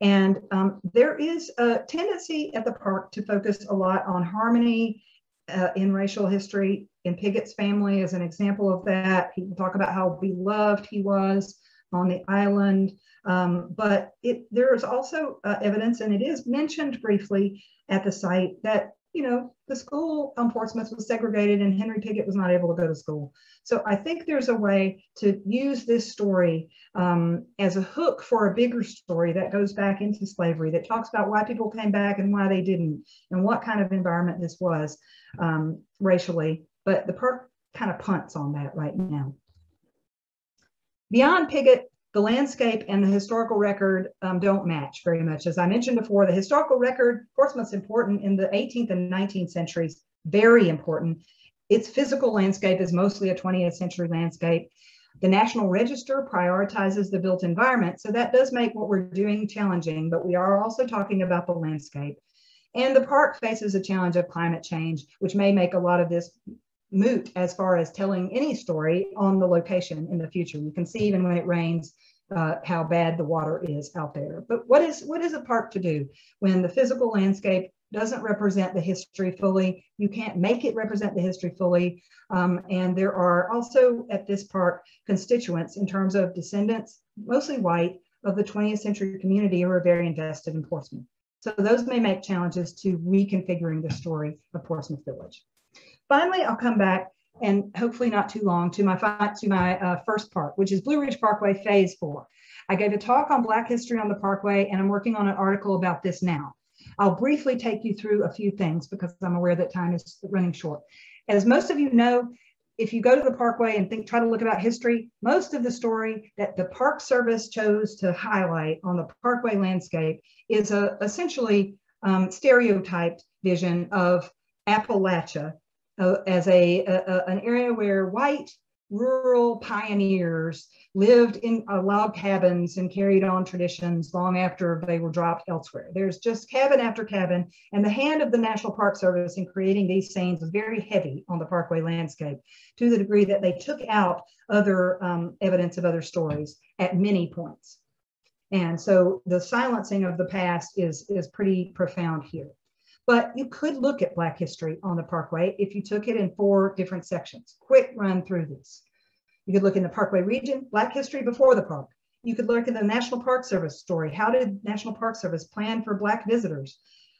Speaker 1: And um, there is a tendency at the park to focus a lot on harmony uh, in racial history. In Piggott's family is an example of that. People talk about how beloved he was on the island. Um, but it, there is also uh, evidence, and it is mentioned briefly at the site, that you know, the school on Portsmouth was segregated and Henry Piggott was not able to go to school. So I think there's a way to use this story um, as a hook for a bigger story that goes back into slavery, that talks about why people came back and why they didn't, and what kind of environment this was um, racially. But the park kind of punts on that right now. Beyond Piggott, the landscape and the historical record um, don't match very much. As I mentioned before, the historical record, Portsmouth's important in the 18th and 19th centuries, very important. Its physical landscape is mostly a 20th century landscape. The National Register prioritizes the built environment, so that does make what we're doing challenging, but we are also talking about the landscape. And the park faces a challenge of climate change, which may make a lot of this moot as far as telling any story on the location in the future. You can see even when it rains uh, how bad the water is out there. But what is what is a park to do when the physical landscape doesn't represent the history fully? You can't make it represent the history fully. Um, and there are also at this park constituents in terms of descendants, mostly white, of the 20th century community who are very invested in Portsmouth. So those may make challenges to reconfiguring the story of Portsmouth Village. Finally, I'll come back and hopefully not too long to my to my uh, first part, which is Blue Ridge Parkway Phase Four. I gave a talk on Black history on the Parkway, and I'm working on an article about this now. I'll briefly take you through a few things because I'm aware that time is running short. As most of you know, if you go to the Parkway and think, try to look about history, most of the story that the Park Service chose to highlight on the Parkway landscape is a essentially um, stereotyped vision of Appalachia uh, as a, a, an area where white rural pioneers lived in uh, log cabins and carried on traditions long after they were dropped elsewhere. There's just cabin after cabin, and the hand of the National Park Service in creating these scenes was very heavy on the parkway landscape to the degree that they took out other um, evidence of other stories at many points. And so the silencing of the past is, is pretty profound here. But you could look at Black history on the Parkway if you took it in four different sections. Quick run through these. You could look in the Parkway region, Black history before the park. You could look in the National Park Service story. How did National Park Service plan for Black visitors?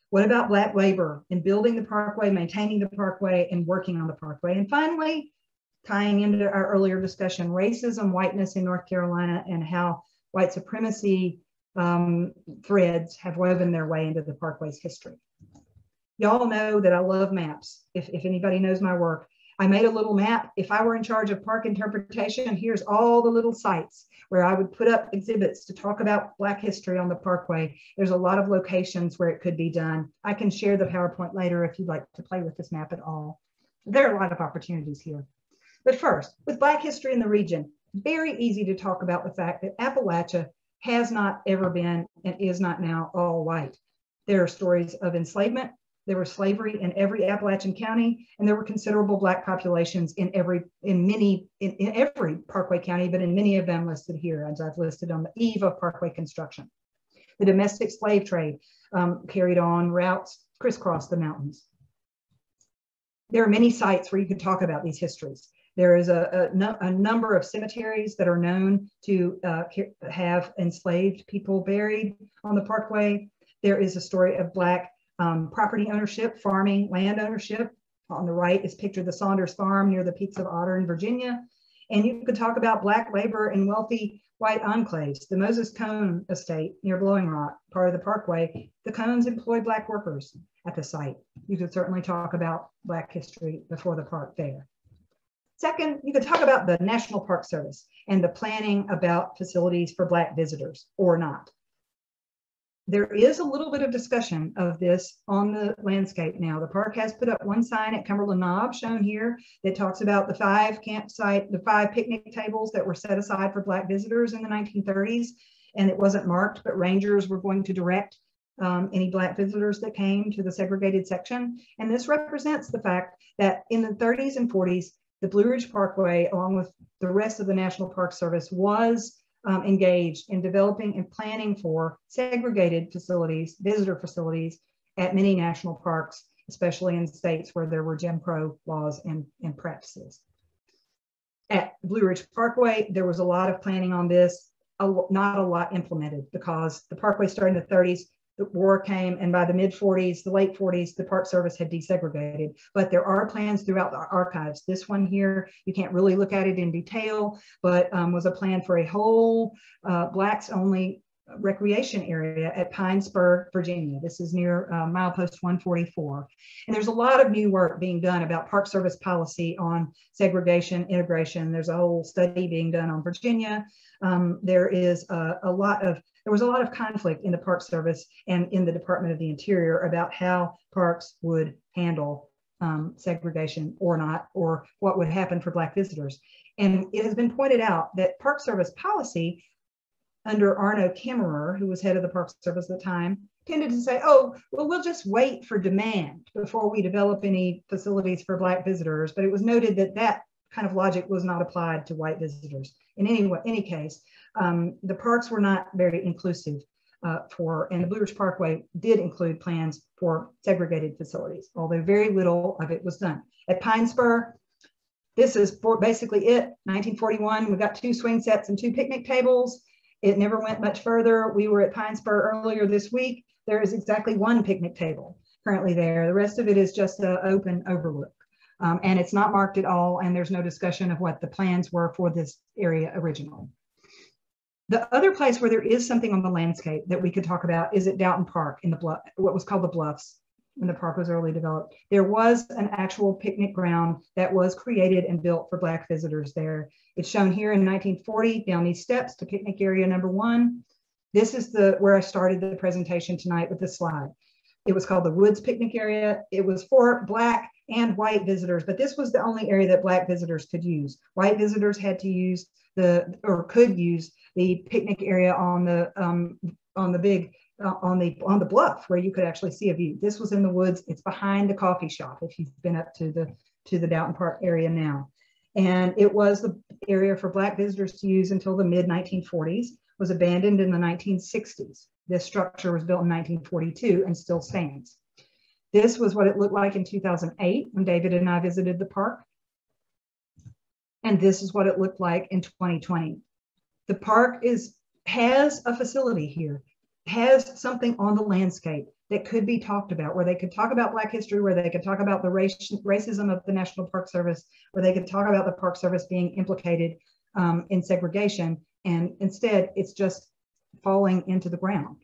Speaker 1: What about Black labor in building the Parkway, maintaining the Parkway, and working on the Parkway? And finally, tying into our earlier discussion, racism, whiteness in North Carolina, and how white supremacy um, threads have woven their way into the Parkway's history. Y'all know that I love maps. If, if anybody knows my work, I made a little map. If I were in charge of park interpretation, here's all the little sites where I would put up exhibits to talk about Black history on the Parkway. There's a lot of locations where it could be done. I can share the PowerPoint later if you'd like to play with this map at all. There are a lot of opportunities here. But first, with Black history in the region, very easy to talk about the fact that Appalachia has not ever been and is not now all white. There are stories of enslavement, there was slavery in every Appalachian county, and there were considerable Black populations in every, in many, in, in every Parkway County, but in many of them listed here, as I've listed on the eve of Parkway construction. The domestic slave trade um, carried on routes crisscrossed the mountains. There are many sites where you could talk about these histories. There is a, a, a number of cemeteries that are known to uh, have enslaved people buried on the Parkway. There is a story of Black um, property ownership, farming, land ownership. On the right is pictured the Saunders Farm near the Peaks of Otter in Virginia. And you could talk about Black labor in wealthy white enclaves. The Moses Cone estate near Blowing Rock, part of the parkway, the Cones employed Black workers at the site. You could certainly talk about Black history before the park there. Second, you could talk about the National Park Service and the planning about facilities for Black visitors or not there is a little bit of discussion of this on the landscape now. The park has put up one sign at Cumberland Knob shown here that talks about the five campsite, the five picnic tables that were set aside for Black visitors in the 1930s. And it wasn't marked, but rangers were going to direct um, any Black visitors that came to the segregated section. And this represents the fact that in the 30s and 40s, the Blue Ridge Parkway, along with the rest of the National Park Service, was um, engaged in developing and planning for segregated facilities, visitor facilities at many national parks, especially in states where there were Jim Crow laws and, and practices. At Blue Ridge Parkway, there was a lot of planning on this, a, not a lot implemented because the parkway started in the 30s, the war came, and by the mid 40s, the late 40s, the Park Service had desegregated. But there are plans throughout the archives. This one here, you can't really look at it in detail, but um, was a plan for a whole uh, Blacks only recreation area at Pine Spur, Virginia. This is near uh, milepost 144. And there's a lot of new work being done about Park Service policy on segregation, integration. There's a whole study being done on Virginia. Um, there is a, a lot of there was a lot of conflict in the Park Service and in the Department of the Interior about how parks would handle um, segregation or not, or what would happen for Black visitors. And it has been pointed out that Park Service policy under Arno Cammerer, who was head of the Park Service at the time, tended to say, oh, well, we'll just wait for demand before we develop any facilities for Black visitors. But it was noted that that kind of logic was not applied to white visitors. In any, any case, um, the parks were not very inclusive uh, for, and the Blue Ridge Parkway did include plans for segregated facilities, although very little of it was done. At Pine Spur, this is basically it. 1941, we got two swing sets and two picnic tables. It never went much further. We were at Pine Spur earlier this week. there is exactly one picnic table currently there. The rest of it is just an open overlook. Um, and it's not marked at all, and there's no discussion of what the plans were for this area originally. The other place where there is something on the landscape that we could talk about is at Doughton Park in the bluff, what was called the Bluffs when the park was early developed. There was an actual picnic ground that was created and built for Black visitors there. It's shown here in 1940 down these steps to picnic area number one. This is the where I started the presentation tonight with this slide. It was called the Woods Picnic Area. It was for Black and white visitors, but this was the only area that Black visitors could use. White visitors had to use the, or could use the picnic area on the, um, on the big, uh, on the, on the bluff where you could actually see a view. This was in the woods. It's behind the coffee shop if you've been up to the, to the Doughton Park area now. And it was the area for Black visitors to use until the mid 1940s, was abandoned in the 1960s. This structure was built in 1942 and still stands. This was what it looked like in 2008 when David and I visited the park. And this is what it looked like in 2020. The park is has a facility here, has something on the landscape that could be talked about, where they could talk about Black history, where they could talk about the race, racism of the National Park Service, where they could talk about the Park Service being implicated um, in segregation. And instead, it's just falling into the ground.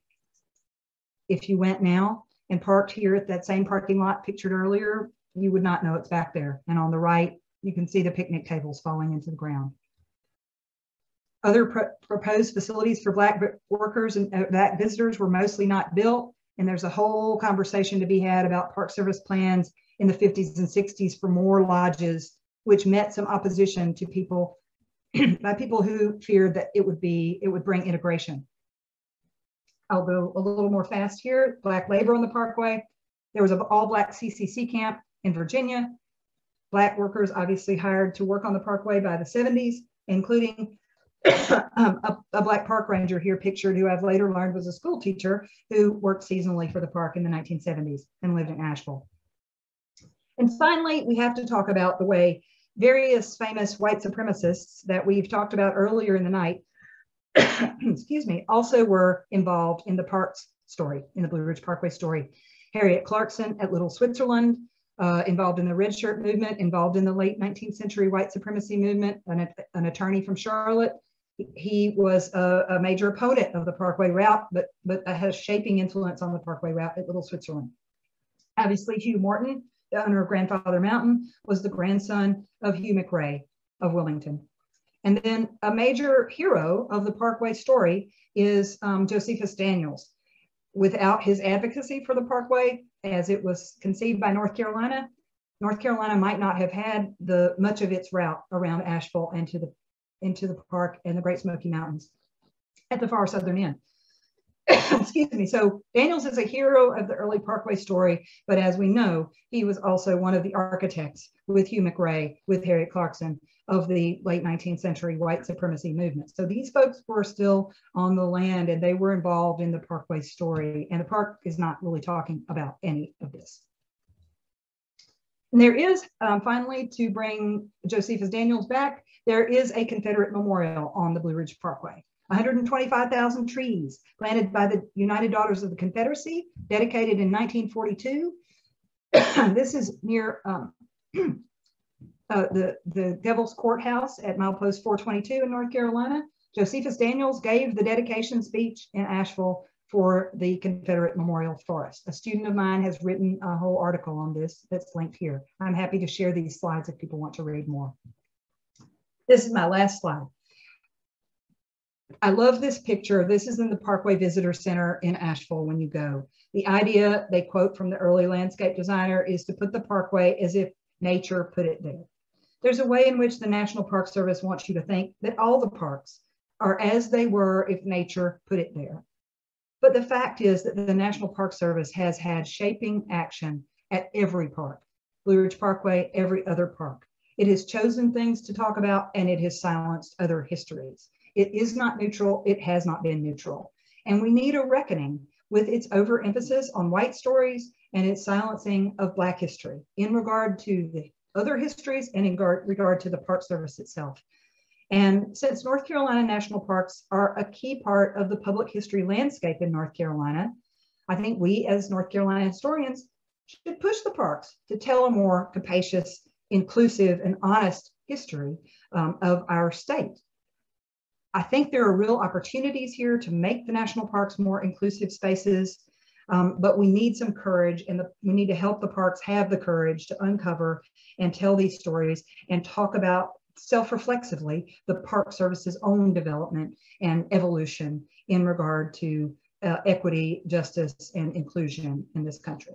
Speaker 1: If you went now and parked here at that same parking lot pictured earlier, you would not know it's back there. And on the right, you can see the picnic tables falling into the ground. Other pro proposed facilities for Black workers and uh, Black visitors were mostly not built. And there's a whole conversation to be had about Park Service plans in the 50s and 60s for more lodges, which met some opposition to people by people who feared that it would be it would bring integration. I'll go a little more fast here. Black labor on the Parkway. There was an all Black CCC camp in Virginia. Black workers obviously hired to work on the Parkway by the 70s, including um, a, a, Black park ranger here pictured, who I've later learned was a school teacher who worked seasonally for the park in the 1970s and lived in Asheville. And finally, we have to talk about the way various famous white supremacists that we've talked about earlier in the night, excuse me, also were involved in the parks story, in the Blue Ridge Parkway story. Heriot Clarkson at Little Switzerland, uh, involved in the red shirt movement, involved in the late 19th century white supremacy movement, an, an attorney from Charlotte. He was a, a, major opponent of the Parkway route, but, but has shaping influence on the Parkway route at Little Switzerland. Obviously, Hugh Morton, the owner of Grandfather Mountain, was the grandson of Hugh MacRae of Wilmington. And then a major hero of the Parkway story is um, Josephus Daniels. Without his advocacy for the Parkway, as it was conceived by North Carolina, North Carolina might not have had the much of its route around Asheville and to the into the park and the Great Smoky Mountains at the far southern end. Excuse me. So Daniels is a hero of the early Parkway story, but as we know, he was also one of the architects with Hugh MacRae, with Heriot Clarkson of the late 19th century white supremacy movement. So these folks were still on the land and they were involved in the Parkway story. And the park is not really talking about any of this. And there is, um, finally, to bring Josephus Daniels back, there is a Confederate memorial on the Blue Ridge Parkway. 125,000 trees planted by the United Daughters of the Confederacy, dedicated in 1942. this is near um, uh, the, the Devil's Courthouse at milepost 422 in North Carolina. Josephus Daniels gave the dedication speech in Asheville for the Confederate Memorial Forest. A student of mine has written a whole article on this that's linked here. I'm happy to share these slides if people want to read more. This is my last slide. I love this picture. This is in the Parkway Visitor Center in Asheville when you go. The idea they quote from the early landscape designer is to put the parkway as if nature put it there. There's a way in which the National Park Service wants you to think that all the parks are as they were if nature put it there. But the fact is that the National Park Service has had shaping action at every park, Blue Ridge Parkway, every other park. It has chosen things to talk about and it has silenced other histories. It is not neutral. It has not been neutral. And we need a reckoning with its overemphasis on white stories and its silencing of Black history in regard to the other histories and in regard to the Park Service itself. And since North Carolina National Parks are a key part of the public history landscape in North Carolina, I think we as North Carolina historians should push the parks to tell a more capacious, inclusive, and honest history um, of our state. I think there are real opportunities here to make the national parks more inclusive spaces, um, but we need some courage and the, we need to help the parks have the courage to uncover and tell these stories and talk about self-reflexively the Park Service's own development and evolution in regard to uh, equity, justice, and inclusion in this country.